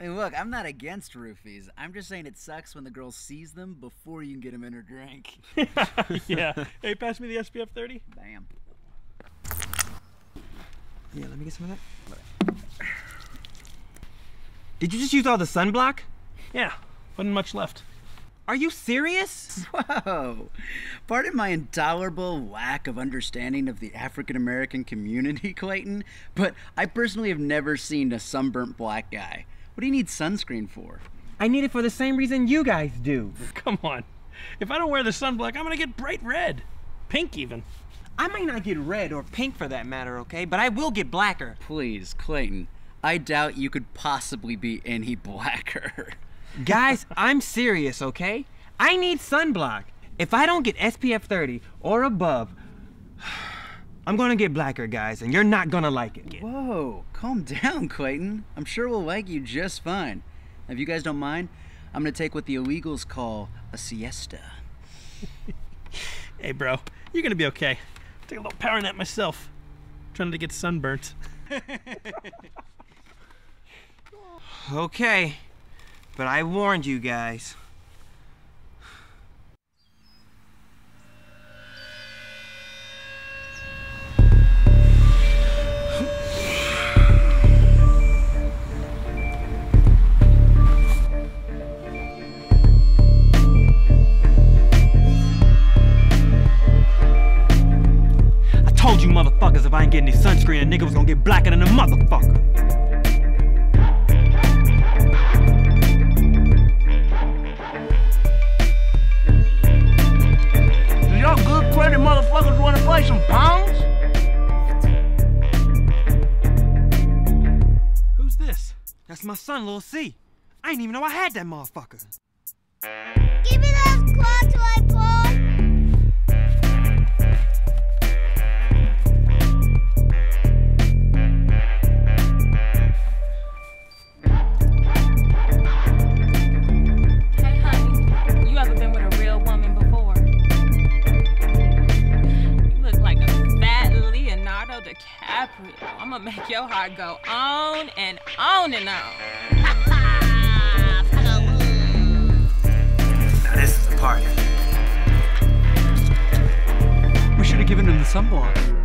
Hey, look, I'm not against roofies. I'm just saying it sucks when the girl sees them before you can get them in her drink. yeah. Hey, pass me the SPF 30. Bam. Yeah, let me get some of that. Did you just use all the sunblock? Yeah, wasn't much left. Are you serious? Whoa. Pardon my intolerable lack of understanding of the African American community, Clayton, but I personally have never seen a sunburnt black guy. What do you need sunscreen for? I need it for the same reason you guys do. Come on. If I don't wear the sunblock, I'm gonna get bright red. Pink, even. I might not get red or pink for that matter, okay? But I will get blacker. Please, Clayton. I doubt you could possibly be any blacker. Guys, I'm serious, okay? I need sunblock. If I don't get SPF 30 or above, I'm gonna get blacker, guys, and you're not gonna like it. Whoa, calm down, Clayton. I'm sure we'll like you just fine. If you guys don't mind, I'm gonna take what the illegals call a siesta. Hey, bro, you're gonna be okay. Take a little power nap myself. Trying to get sunburnt. Okay, but I warned you guys. Motherfuckers if I ain't getting any sunscreen, a nigga was gonna get blacker than a motherfucker. Do y'all good credit motherfuckers wanna play some pounds? Who's this? That's my son, Lil C. I didn't even know I had that motherfucker. DiCaprio. I'm gonna make your heart go on and on and on. this is the party. We should have given him the sunblock.